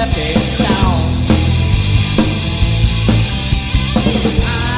stepping stone. I